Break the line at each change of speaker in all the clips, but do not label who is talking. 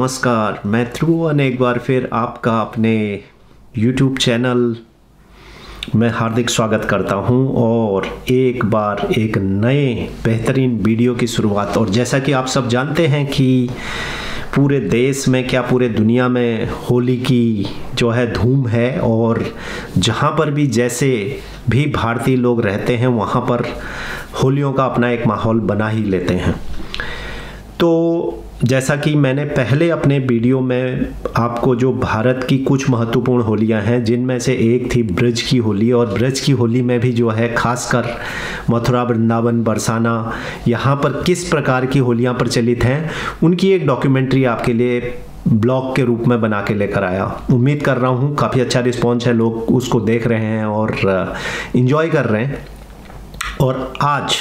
नमस्कार, मैं ध्रुवन एक बार फिर आपका अपने YouTube चैनल में हार्दिक स्वागत करता हूँ और एक बार एक नए बेहतरीन वीडियो की शुरुआत। और जैसा कि आप सब जानते हैं कि पूरे देश में, क्या पूरे दुनिया में होली की जो है धूम है और जहाँ पर भी जैसे भी भारतीय लोग रहते हैं, वहाँ पर होलियों का अपना एक माहौल बना ही लेते हैं। तो जैसा कि मैंने पहले अपने वीडियो में आपको जो भारत की कुछ महत्वपूर्ण होलियाँ हैं, जिनमें से एक थी ब्रज की होली, और ब्रज की होली में भी जो है, खासकर मथुरा, वृंदावन, बरसाना, यहाँ पर किस प्रकार की होलियाँ प्रचलित हैं, उनकी एक डॉक्यूमेंट्री आपके लिए ब्लॉग के रूप में बना के लेकर आया। उम्मीद कर रहा हूँ, काफ़ी अच्छा रिस्पॉन्स है, लोग उसको देख रहे हैं और इन्जॉय कर रहे हैं। और आज,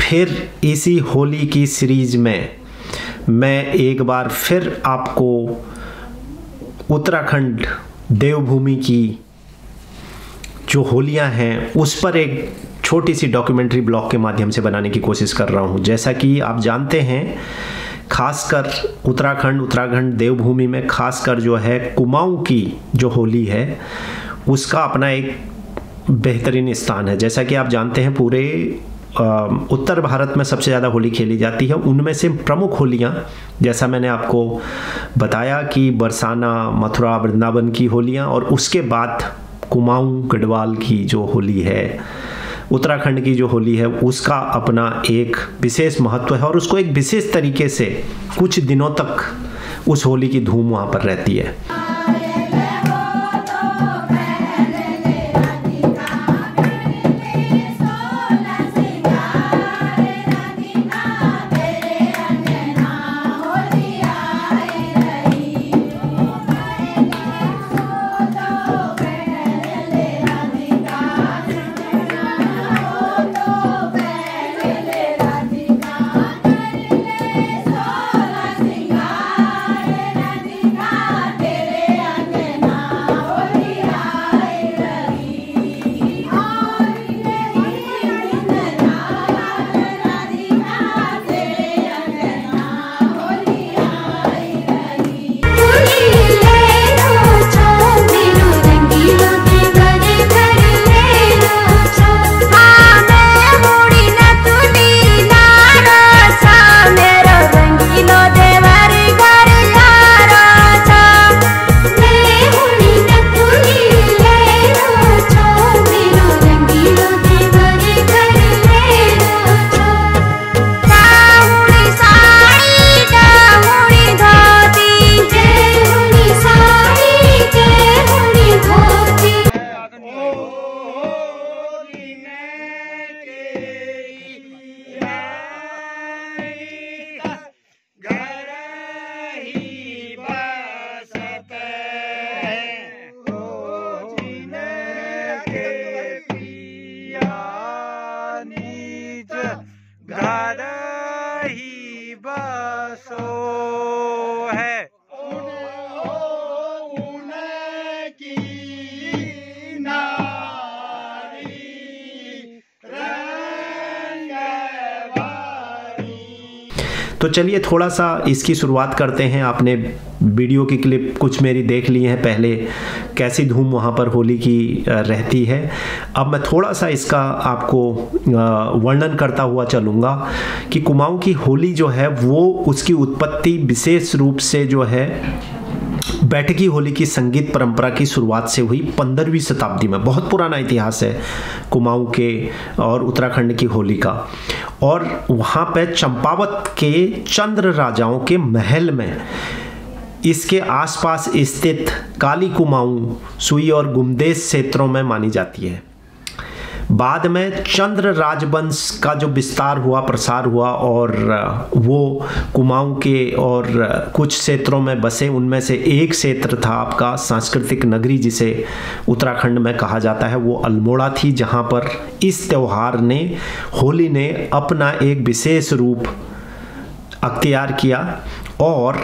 फिर इसी होली की सीरीज़ में मैं एक बार फिर आपको उत्तराखंड देवभूमि की जो होलियाँ हैं, उस पर एक छोटी सी डॉक्यूमेंट्री ब्लॉग के माध्यम से बनाने की कोशिश कर रहा हूँ। जैसा कि आप जानते हैं, खासकर उत्तराखंड उत्तराखंड देवभूमि में, खासकर जो है कुमाऊं की जो होली है, उसका अपना एक बेहतरीन स्थान है। जैसा कि आप जानते हैं, पूरे उत्तर भारत में सबसे ज़्यादा होली खेली जाती है। उनमें से प्रमुख होलियाँ, जैसा मैंने आपको बताया कि बरसाना, मथुरा, वृंदावन की होलियाँ और उसके बाद कुमाऊँ, गढ़वाल की जो होली है, उत्तराखंड की जो होली है, उसका अपना एक विशेष महत्व है और उसको एक विशेष तरीके से कुछ दिनों तक उस होली की धूम वहाँ पर रहती है। चलिए थोड़ा सा इसकी शुरुआत करते हैं। आपने वीडियो की क्लिप कुछ मेरी देख ली है। पहले कैसी धूम वहाँ पर होली की रहती है। अब मैं थोड़ा सा इसका आपको वर्णन करता हुआ चलूँगा कि कुमाऊँ की होली जो है, वो उसकी उत्पत्ति विशेष रूप से जो है बैठकी होली की संगीत परंपरा की शुरुआत से हुई पंद्रहवीं शताब्दी में। बहुत पुराना इतिहास है कुमाऊं के और उत्तराखंड की होली का। और वहाँ पर चंपावत के चंद्र राजाओं के महल में इसके आसपास स्थित काली कुमाऊं सुई और गुमदेश क्षेत्रों में मानी जाती है। बाद में चंद्र राजवंश का जो विस्तार हुआ, प्रसार हुआ और वो कुमाऊं के और कुछ क्षेत्रों में बसे। उनमें से एक क्षेत्र था आपका सांस्कृतिक नगरी, जिसे उत्तराखंड में कहा जाता है। वो अल्मोड़ा थी, जहाँ पर इस त्यौहार ने, होली ने अपना एक विशेष रूप अख्तियार किया और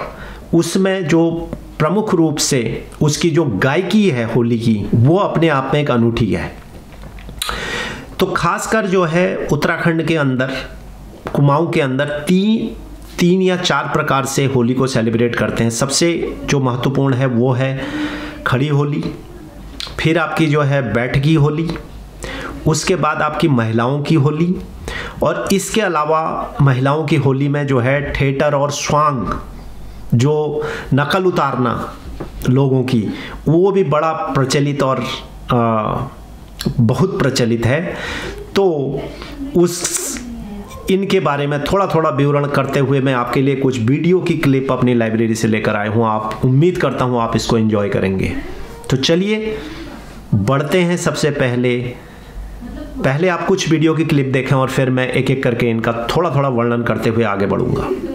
उसमें जो प्रमुख रूप से उसकी जो गायकी है होली की, वो अपने आप में एक अनूठी है। तो खासकर जो है उत्तराखंड के अंदर कुमाऊं के अंदर तीन तीन या चार प्रकार से होली को सेलिब्रेट करते हैं। सबसे जो महत्वपूर्ण है वो है खड़ी होली फिर आपकी जो है बैठकी होली उसके बाद आपकी महिलाओं की होली और इसके अलावा महिलाओं की होली में जो है थिएटर और स्वांग जो नकल उतारना लोगों की वो भी बड़ा प्रचलित और आ, बहुत प्रचलित है। तो उस, इनके बारे में थोड़ा थोड़ा विवरण करते हुए मैं आपके लिए कुछ वीडियो की क्लिप अपनी लाइब्रेरी से लेकर आया हूँ। आप, उम्मीद करता हूँ आप इसको एंजॉय करेंगे। तो चलिए, बढ़ते हैं सबसे पहले। पहले आप कुछ वीडियो की क्लिप देखें और फिर मैं एक एक करके इनका थोड़ा थोड़ा वर्णन करते हुए आगे बढ़ूँगा।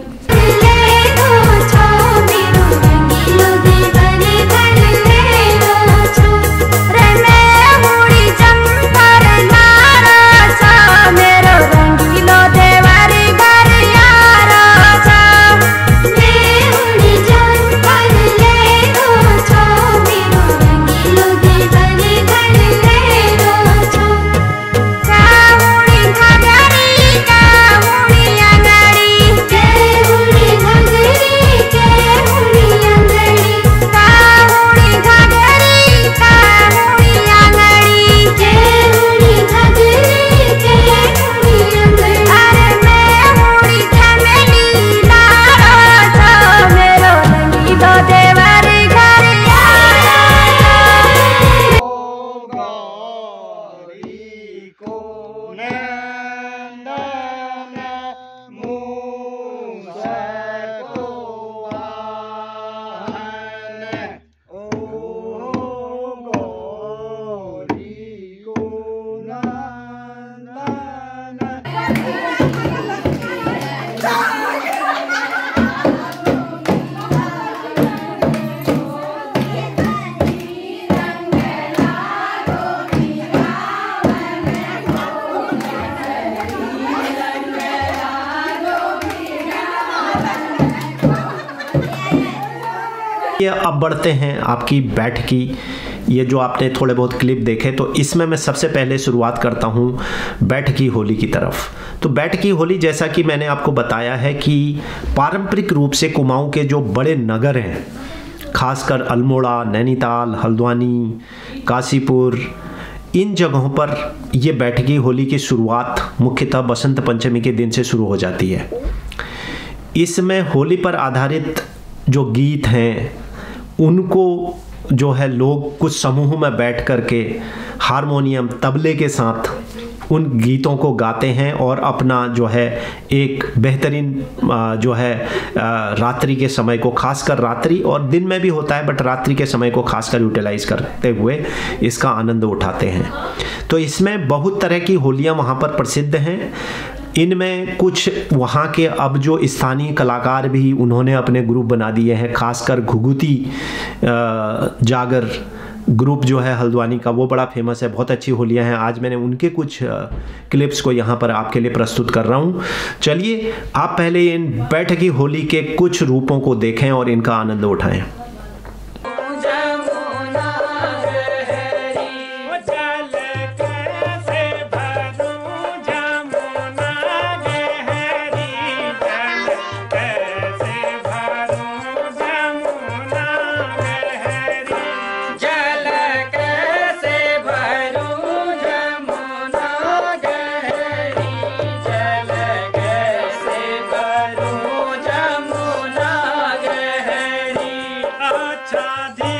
बढ़ते हैं आपकी बैठ की। ये जो आपने थोड़े बहुत क्लिप देखे तो इसमें मैं सबसे पहले शुरुआत करता हूँ बैठ की होली की तरफ़। तो बैठ की होली जैसा कि मैंने आपको बताया है कि पारंपरिक रूप से कुमाऊँ के जो बड़े नगर हैं, खासकर अल्मोड़ा, नैनीताल, हल्द्वानी, काशीपुर, इन जगहों पर ये बैठकी होली की शुरुआत मुख्यतः बसंत पंचमी के दिन से शुरू हो जाती है। इसमें होली पर आधारित जो गीत हैं उनको जो है लोग कुछ समूह में बैठ कर के हारमोनियम, तबले के साथ उन गीतों को गाते हैं और अपना जो है एक बेहतरीन जो है रात्रि के समय को खासकर रात्रि और दिन में भी होता है, बट रात्रि के समय को खासकर यूटिलाइज करते हुए इसका आनंद उठाते हैं। तो इसमें बहुत तरह की होलियाँ वहाँ पर प्रसिद्ध हैं। इनमें कुछ वहाँ के अब जो स्थानीय कलाकार भी उन्होंने अपने ग्रुप बना दिए हैं, खासकर घुघुती जागर ग्रुप जो है हल्द्वानी का, वो बड़ा फ़ेमस है, बहुत अच्छी होलियाँ हैं। आज मैंने उनके कुछ क्लिप्स को यहाँ पर आपके लिए प्रस्तुत कर रहा हूँ। चलिए, आप पहले इन बैठकी होली के कुछ रूपों को देखें और इनका आनंद उठाएँ। राधा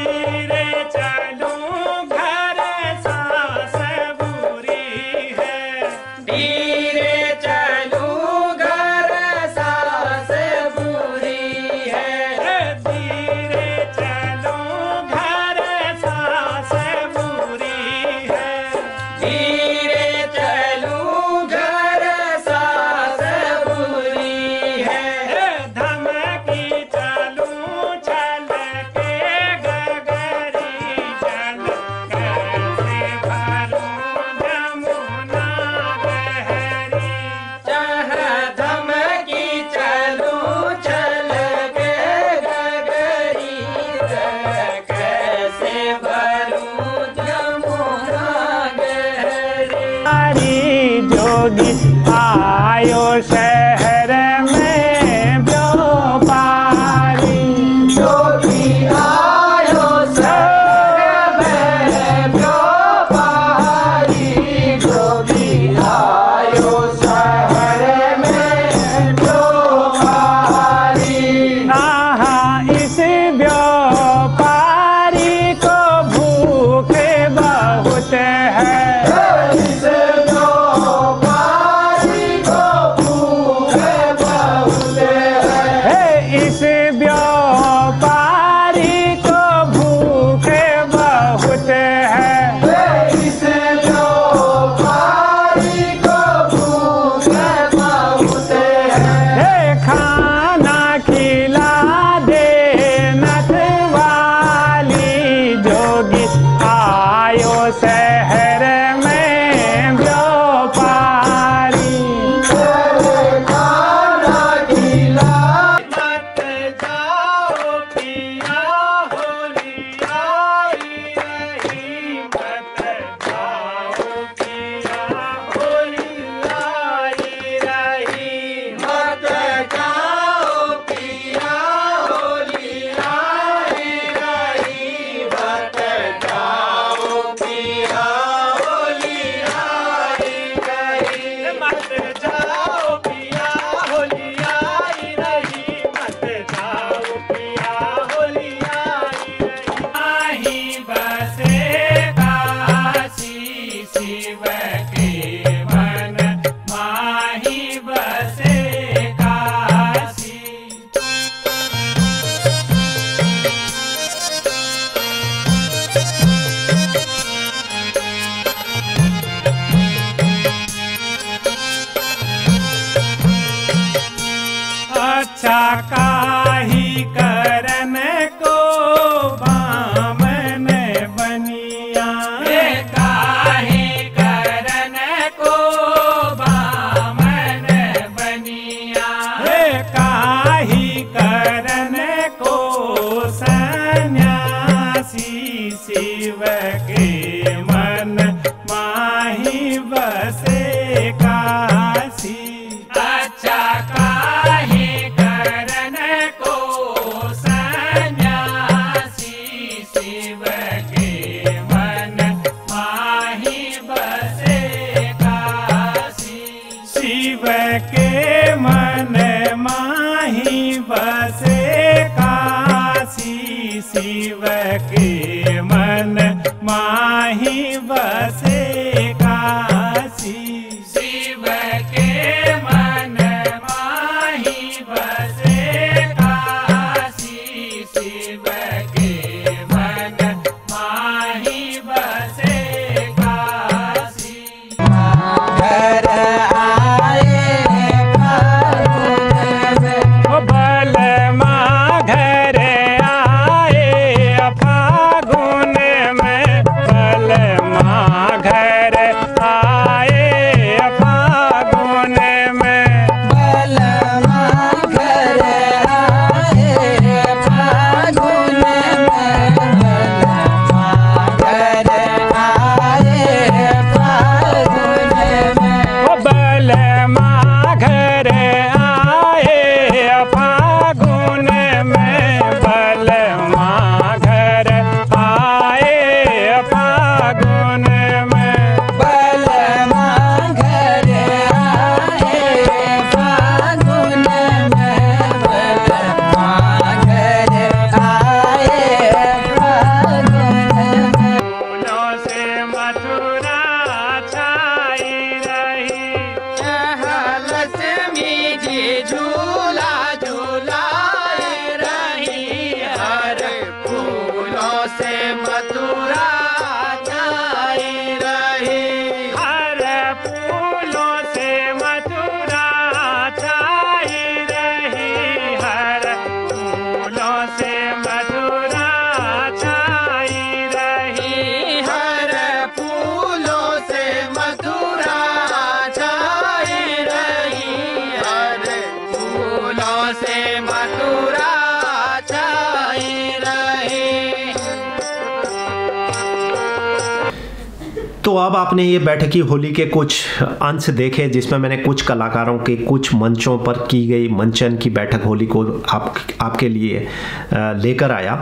आपने ये बैठक बैठकी होली के कुछ अंश देखे जिसमें मैंने कुछ कलाकारों के कुछ मंचों पर की गई मंचन की बैठक होली को आप, आपके लिए लेकर आया।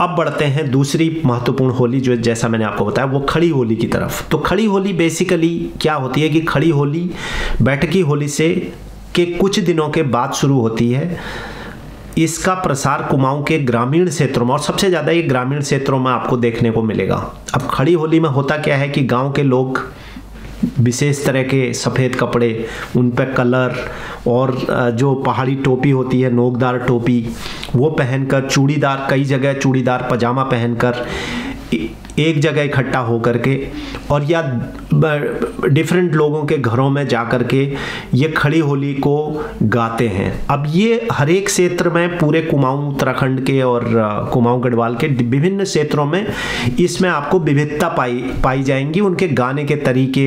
अब बढ़ते हैं दूसरी महत्वपूर्ण होली जो जैसा मैंने आपको बताया, वो खड़ी होली की तरफ़। तो खड़ी होली बेसिकली क्या होती है कि खड़ी होली, बैठकी होली से के कुछ दिनों के बाद शुरू होती है। इसका प्रसार कुमाऊं के ग्रामीण क्षेत्रों में, और सबसे ज़्यादा ये ग्रामीण क्षेत्रों में आपको देखने को मिलेगा। अब खड़ी होली में होता क्या है कि गाँव के लोग विशेष तरह के सफ़ेद कपड़े, उन पर कलर, और जो पहाड़ी टोपी होती है, नोकदार टोपी, वो पहनकर, चूड़ीदार, कई जगह चूड़ीदार पजामा पहनकर एक जगह इकट्ठा हो करके और या डिफरेंट लोगों के घरों में जा कर के ये खड़ी होली को गाते हैं। अब ये हर एक क्षेत्र में पूरे कुमाऊं, उत्तराखंड के और कुमाऊं गढ़वाल के विभिन्न क्षेत्रों में इसमें आपको विविधता पाई पाई जाएँगी। उनके गाने के तरीके,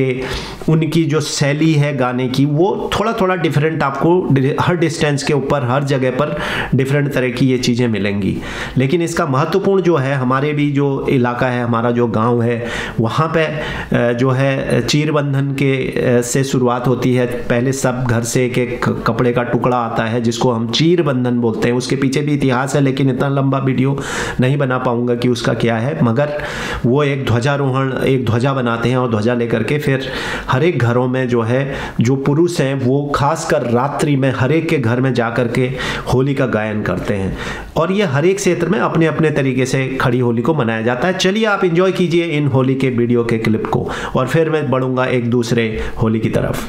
उनकी जो शैली है गाने की, वो थोड़ा थोड़ा डिफरेंट आपको हर डिस्टेंस के ऊपर, हर जगह पर डिफरेंट तरह की ये चीज़ें मिलेंगी। लेकिन इसका महत्वपूर्ण जो है, हमारे भी जो इलाका है, हमारा जो गाँव है, वहाँ पे जो है चीर बंधन के से शुरुआत होती है। पहले सब घर से एक एक कपड़े का टुकड़ा आता है, जिसको हम चीर बंधन बोलते हैं। उसके पीछे भी इतिहास है, लेकिन इतना लंबा वीडियो नहीं बना पाऊँगा कि उसका क्या है। मगर वो एक ध्वजारोहण, एक ध्वजा बनाते हैं और ध्वजा लेकर के फिर हर एक घरों में जो है, जो पुरुष हैं, वो खासकर रात्रि में हर एक के घर में जा कर के होली का गायन करते हैं। और ये हर एक क्षेत्र में अपने अपने तरीके से खड़ी होली को मनाया जाता है। चलिए आप इंजॉय कीजिए इन होली के वीडियो के क्लिप को। और फिर मैं बढ़ूँगा एक दूसरे होली की तरफ़।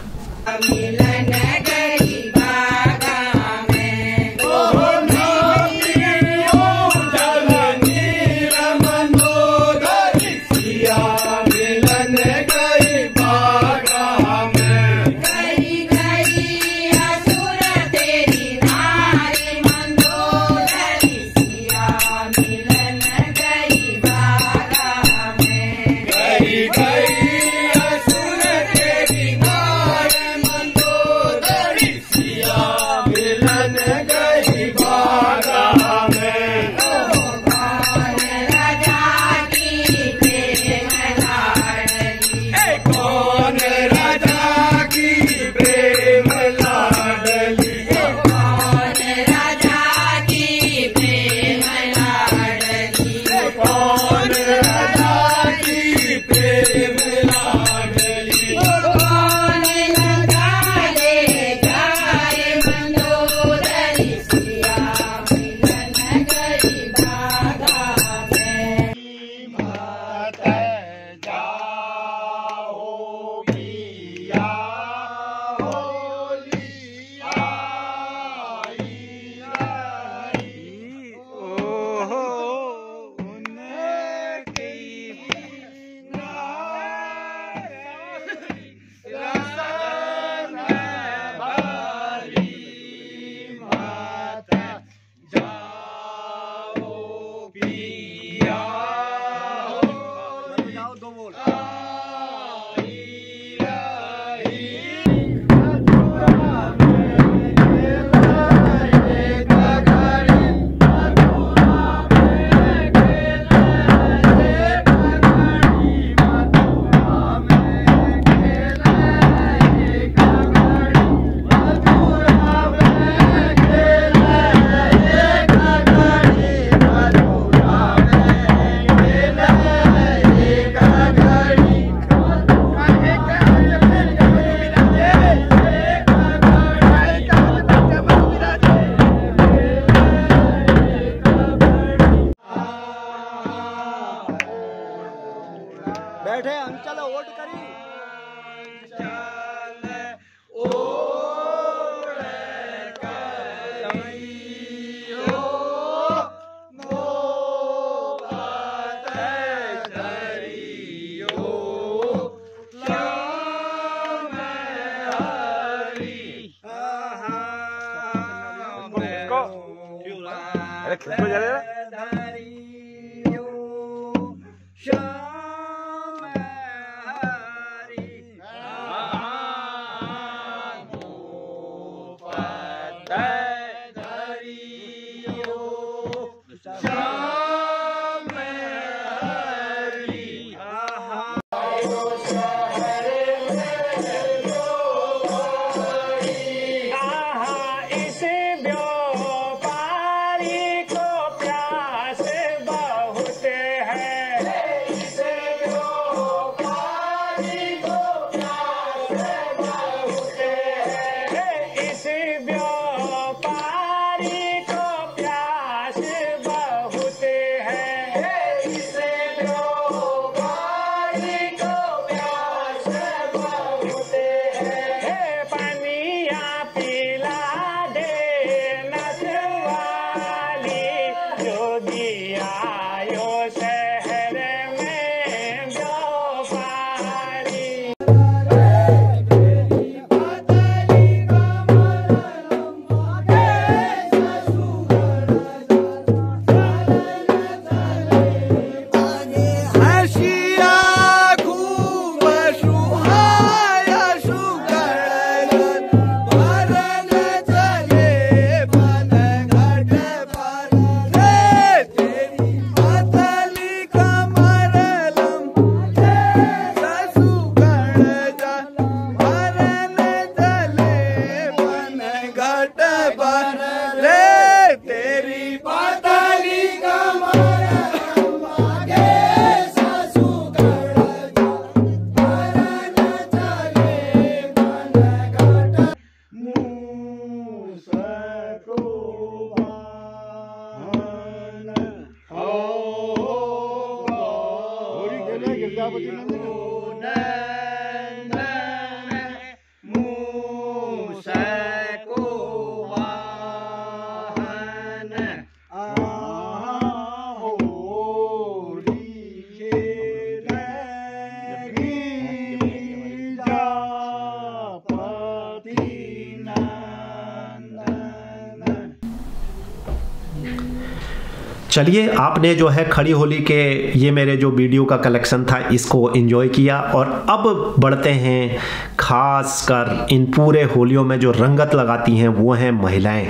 चलिए, आपने जो है खड़ी होली के ये मेरे जो वीडियो का कलेक्शन था, इसको एंजॉय किया और अब बढ़ते हैं खास कर इन पूरे होलियों में जो रंगत लगाती हैं, वो हैं महिलाएँ।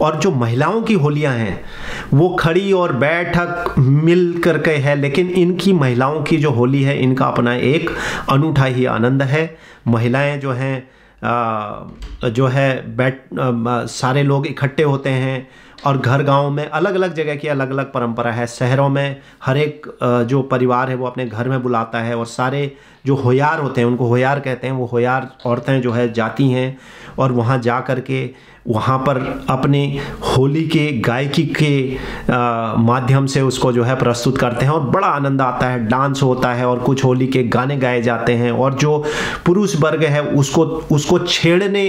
और जो महिलाओं की होलियाँ हैं, वो खड़ी और बैठक मिल करके है, लेकिन इनकी महिलाओं की जो होली है, इनका अपना एक अनूठा ही आनंद है। महिलाएँ जो हैं जो है बैठ सारे लोग इकट्ठे होते हैं और घर गाँव में अलग अलग जगह की अलग अलग परंपरा है। शहरों में हर एक जो परिवार है वो अपने घर में बुलाता है और सारे जो होयार होते हैं, उनको होयार कहते हैं। वो होयार औरतें जो है जाती हैं और वहाँ जा कर के वहाँ पर अपने होली के, गायकी के माध्यम से उसको जो है प्रस्तुत करते हैं और बड़ा आनंद आता है। डांस होता है और कुछ होली के गाने गाए जाते हैं और जो पुरुष वर्ग है उसको उसको छेड़ने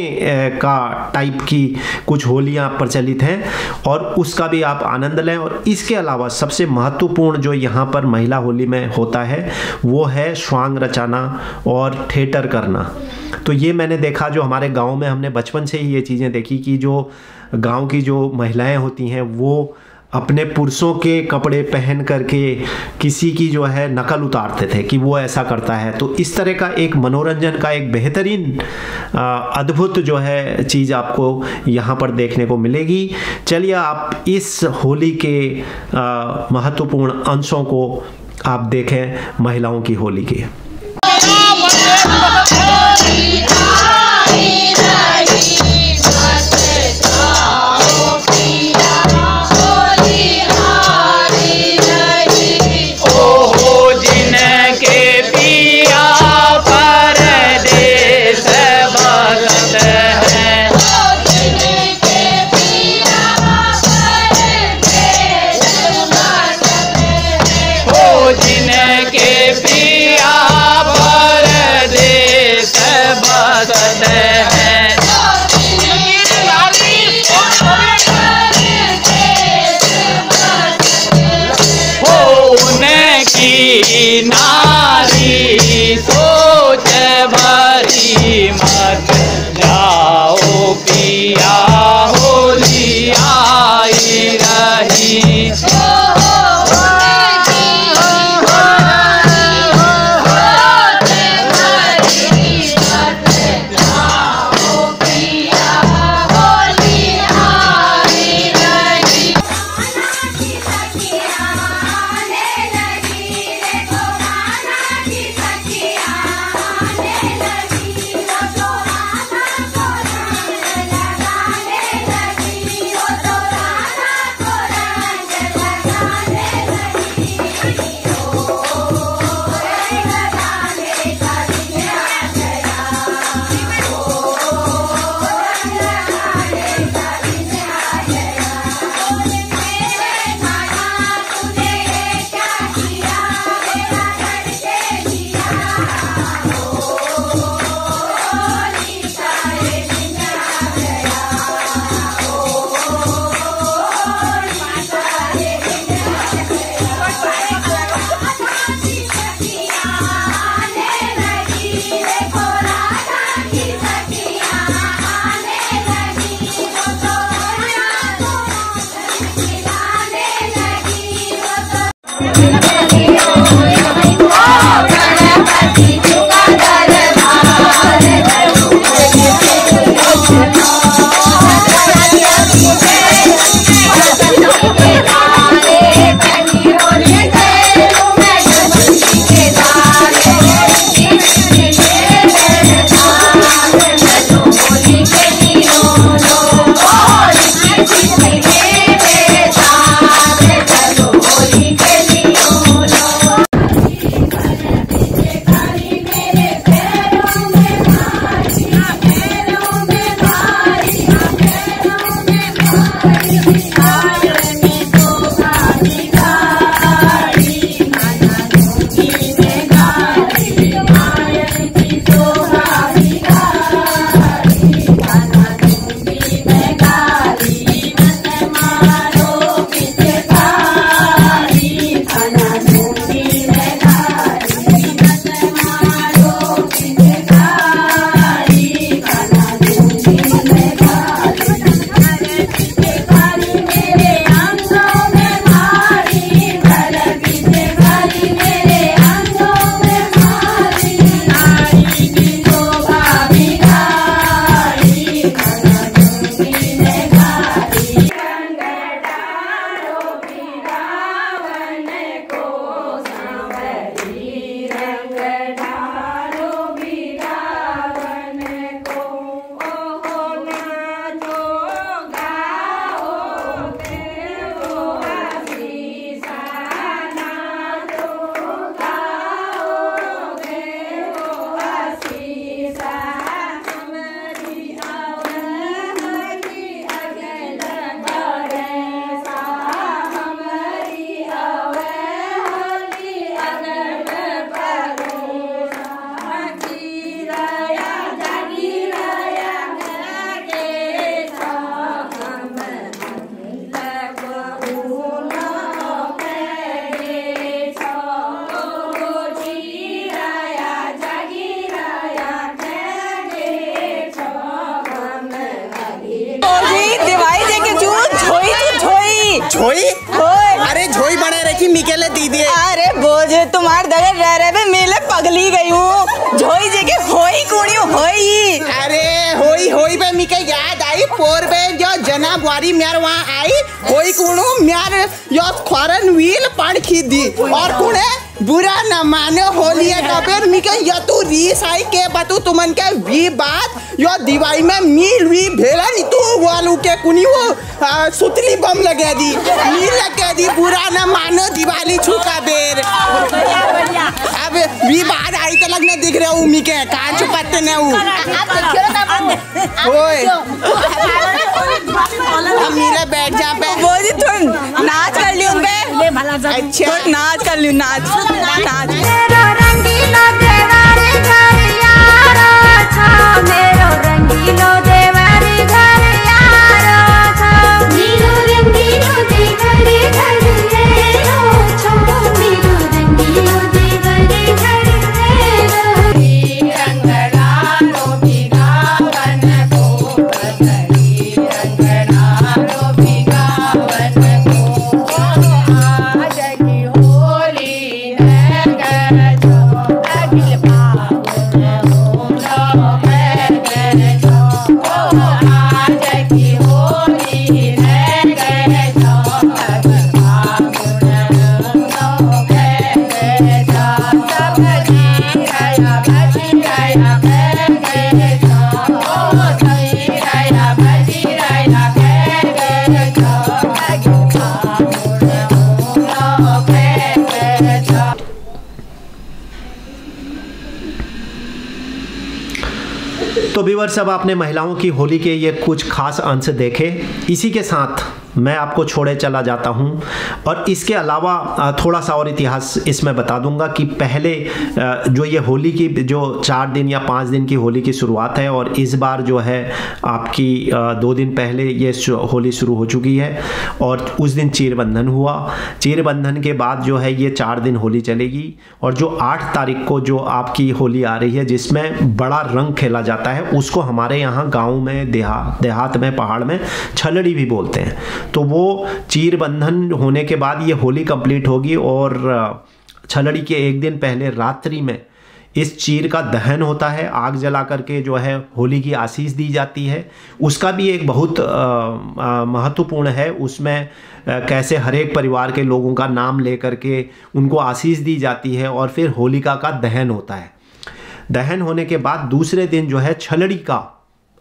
का टाइप की कुछ होलियाँ प्रचलित हैं और उसका भी आप आनंद लें। और इसके अलावा सबसे महत्वपूर्ण जो यहाँ पर महिला होली में होता है वो है स्वांग रचाना और थिएटर करना। तो ये मैंने देखा, जो हमारे गाँव में हमने बचपन से ही ये चीज़ें देखी कि जो गाँव की जो महिलाएँ होती हैं वो अपने पुरुषों के कपड़े पहन करके किसी की जो है नकल उतारते थे कि वो ऐसा करता है तो इस तरह का एक मनोरंजन का एक बेहतरीन अद्भुत जो है चीज़ आपको यहाँ पर देखने को मिलेगी चलिए आप इस होली के महत्वपूर्ण अंशों को आप देखें महिलाओं की होली की
रही
झोई? अरे झोई बने रखी मिकेले दीदी
अरे बोझे तुम्हार दगड़ रह रहे बे मेले पगली गई हूँ। झोई जी के होई कुड़ी होई।
अरे होई होई पे मिके याद आई? पोर पे जो जना बुआरी म्यार वहाँ आई होई कुणु म्यार यो खरन व्हील पड़ दी। और कुणे बुरा न मानो होली है कपेर मिके यो तू रीस आई के बतू तुमन के वी बात? यो दिवाई में मील वी भेला नी तू वालू के कुनी वो आ, सुतली बम लगे दी। मील लगे दी बुरा न मानो दिवाली छुका बेर। अब वी बात आई तो लगने दिख रहे हो मिके कान छुपाते ने ऊ। ओए। अब मेरे बैठ जा पे
बोझी तुम नाच कर लियो बे।
अच्छा।
नाच कर लियो नाच। नाच
यारो छो मेरो रंगीलो देवारी
व्यूवर्स अब आपने महिलाओं की होली के ये कुछ खास अंश देखे। इसी के साथ मैं आपको छोड़े चला जाता हूँ। और इसके अलावा थोड़ा सा और इतिहास इसमें बता दूँगा कि पहले जो ये होली की, जो चार दिन या पाँच दिन की होली की शुरुआत है और इस बार जो है आपकी दो दिन पहले ये होली शुरू हो चुकी है और उस दिन चीर बंधन हुआ। चीर बंधन के बाद जो है ये चार दिन होली चलेगी और जो आठ तारीख को जो आपकी होली आ रही है, जिसमें बड़ा रंग खेला जाता है, उसको हमारे यहाँ गाँव में, देहा, देहात में, पहाड़ में छलड़ी भी बोलते हैं। तो वो चीर बंधन होने के बाद ये होली कंप्लीट होगी और छलड़ी के एक दिन पहले रात्रि में इस चीर का दहन होता है। आग जला करके जो है होली की आशीष दी जाती है। उसका भी एक बहुत महत्वपूर्ण है। उसमें कैसे हर एक परिवार के लोगों का नाम ले करके उनको आशीष दी जाती है और फिर होलिका का दहन होता है। दहन होने के बाद दूसरे दिन जो है छलड़ी का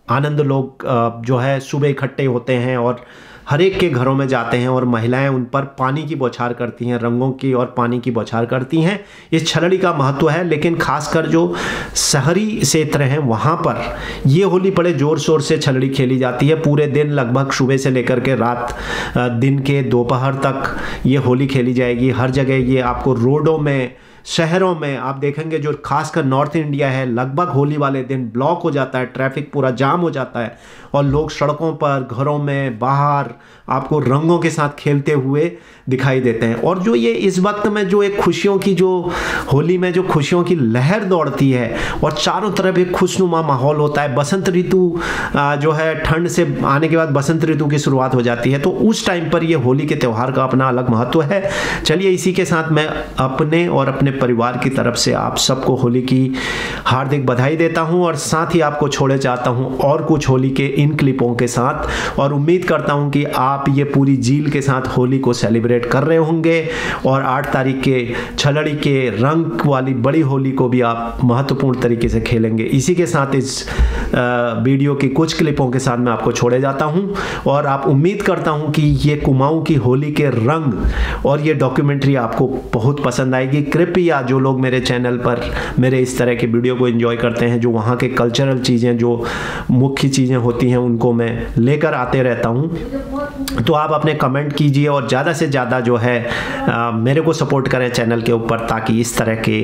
आनंद लोग जो है सुबह इकट्ठे होते हैं और हर एक के घरों में जाते हैं और महिलाएँ उन पर पानी की बौछार करती हैं, रंगों की और पानी की बौछार करती हैं। इस छलड़ी का महत्व है, लेकिन खासकर जो शहरी क्षेत्र हैं, वहाँ पर ये होली बड़े ज़ोर शोर से छलड़ी खेली जाती है। पूरे दिन लगभग सुबह से लेकर के रात दिन के दोपहर तक ये होली खेली जाएगी। हर जगह ये आपको रोडों में शहरों में आप देखेंगे जो खासकर नॉर्थ इंडिया है, लगभग होली वाले दिन ब्लॉक हो जाता है, ट्रैफ़िक पूरा जाम हो जाता है और लोग सड़कों पर, घरों में, बाहर आपको रंगों के साथ खेलते हुए दिखाई देते हैं। और जो ये इस वक्त में जो एक खुशियों की जो होली में जो खुशियों की लहर दौड़ती है और चारों तरफ़ एक खुशनुमा माहौल होता है, बसंत ऋतु जो है ठंड से आने के बाद बसंत ऋतु की शुरुआत हो जाती है तो उस टाइम पर ये होली के त्यौहार का अपना अलग महत्व है। चलिए इसी के साथ मैं अपने और अपने परिवार की तरफ़ से आप सबको होली की हार्दिक बधाई देता हूँ और साथ ही आपको छोड़े जाता हूँ और कुछ होली के इन क्लिपों के साथ। और उम्मीद करता हूँ कि आप ये पूरी झील के साथ होली को सेलिब्रेट कर रहे होंगे और आठ तारीख के छलड़ी के रंग वाली बड़ी होली को भी आप महत्वपूर्ण तरीके से खेलेंगे। इसी के साथ इस वीडियो की कुछ क्लिपों के साथ मैं आपको छोड़े जाता हूँ और आप उम्मीद करता हूँ कि ये कुमाऊँ की होली के रंग और ये डॉक्यूमेंट्री आपको बहुत पसंद आएगी। कृपया जो लोग मेरे चैनल पर मेरे इस तरह के वीडियो को इन्जॉय करते हैं, जो वहाँ के कल्चरल चीज़ें, जो मुख्य चीज़ें होती हैं, उनको मैं लेकर आते रहता हूँ। तो आप अपने कमेंट कीजिए और ज़्यादा से ज़्यादा जो है आ, मेरे को सपोर्ट करें चैनल के ऊपर ताकि इस तरह के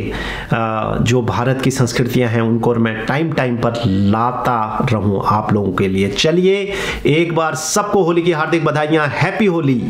आ, जो भारत की संस्कृतियाँ हैं उनको मैं टाइम टाइम पर लाता रहूँ आप लोगों के लिए। चलिए एक बार सबको होली की हार्दिक बधाइयाँ हैप्पी होली।